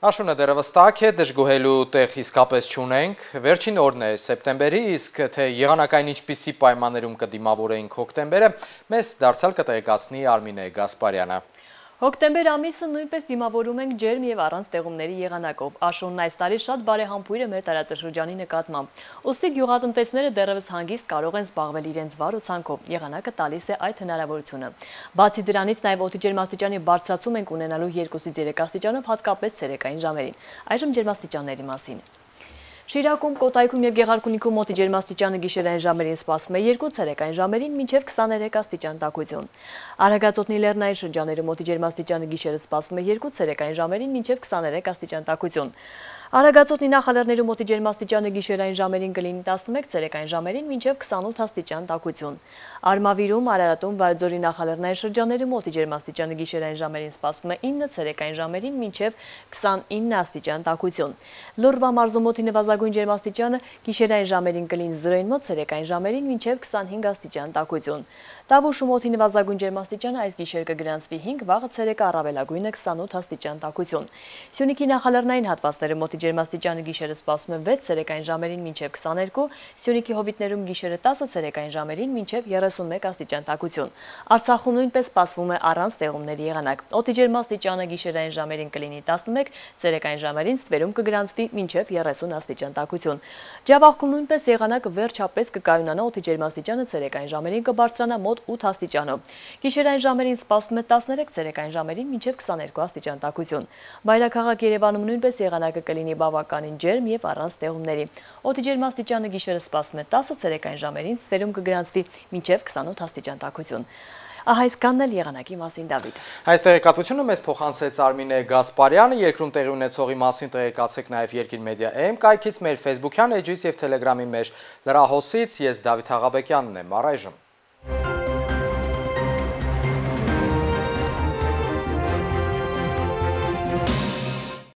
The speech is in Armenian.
Աշունը դերևս տակ է, դժգոհելու տեղ իսկապես չունենք, վերջին օրն է սեպտեմբերի, իսկ թե եղանակային ինչպիսի պայմաններում կդիմավորեինք հոկտեմբերը, մեզ դարձյալ կտեղեկացնի Արմինե Գասպարյանը։ Հոկտեմբեր ամիսը նույնպես դիմավորում ենք ջերմ եւ առանց տեղումների եղանակով։ Աշունն այս տարի շատ բարեհամբույր է մեր տարածաշրջանի նկատմամբ։ Ոստի գյուղատնտեսները դեռևս հանգիստ կարող են զբաղվել իրենց վար ու ցանկով։ Եղանակը տալիս է այդ հնարավորությունը։ Բացի դրանից նաեւ օդի ջերմաստիճանի բարձրացում ենք ունենալու 2-ից 3 աստիճանով հատկապես ցերեկային ժամերին։ Այժմ ջերմաստիճանների մասին։ Շիրակում, Կոտայքում և Գեղարքունիքում մոտի ջերմաստիճանը գիշերային ժամերին սպասում է 2 ցերեկային ժամերին մինչև 23 աստիճան տաքություն։ Արագածոտնի լեռնային շրջաներում մոտի ջերմաստիճանը գիշերը սպասում է 2 ցերեկային ժամերին մինչև 23 աստիճան տաքություն։ Արագածոտնի նախալեռներում մոտի ջերմաստիճանը գիշերային ժամերին կլինի 11 ցերեկային ժամերին մինչև 28 աստիճան տաքություն։ Արմավիրում, Արարատում, Վայոց-Ձորի նախալեռնային շրջաներում մոտի ջերմաստիճանը գիշերային ժամերին սպասվում է 9 ցերեկային ժամերին մինչև 29 աստիճան տաքություն։ Լոռվա մարզում մոտի նվազագույն ջերմաստիճանը գիշերային ժամերին կլինի 0-ին մոտ ցերեկային ժամերին մինչև 25 աստիճան տաքություն։ Տավուշում մոտի նվազագույն ջերմաստիճանը այս գիշեր կգրանցվի 5, վաղը ցերեկը առավելագույնը 28 աստիճան տաքություն։ Սյունիքի նախալեռնային հատվածները մոտի ջերմաստիճանը գիշերը սպասում է 6 ցերեկային ժամերին մինչև 22, Սյունիքի հովիտներում գիշերը 10 ցերեկային ժամերին մինչև 31 աստիճան տաքություն։ Արցախում նույնպես սպասվում է առանց տեղումների եղանակ։ Օդի ջերմաստիճանը գիշերային ժամերին կլինի 11, ցերեկային ժամերին ստվերում կգրանցվի մինչև 30 աստիճան տաքություն։ Ջավախքում նույնպես եղանակը վերջապես կկայունանա օդի ջերմաստիճանը ցերեկային ժամերին կբարձրանա մոտ 8 աստիճանով։ Գիշերային ժամերին սպասվում է 13, ցերեկային ժամերին մինչև 22 աստիճան տաքություն։ Բայրաքաղաք Երևանում նույնպես եղանակը կլինի լինի բավականին ջերմ եւ առանց տեղումների։ Օդի ջերմաստիճանը գիշերը սպասվում է 10 ցերեկային ժամերին, սվերում կգրանցվի մինչև 28 աստիճան տաքություն։ Ահա այսքանն էլ եղանակի մասին Դավիթ։ Այս տեղեկատվությունը մեզ փոխանցեց Արմինե Գասպարյանը, երկրում տեղի ունեցողի մասին տեղեկացեք նաև Երկիր մեդիա AM կայքից մեր Facebook-յան էջից եւ Telegram-ի մեր լրահոսից ես Դավիթ Աղաբեկյանն եմ։ Առայժմ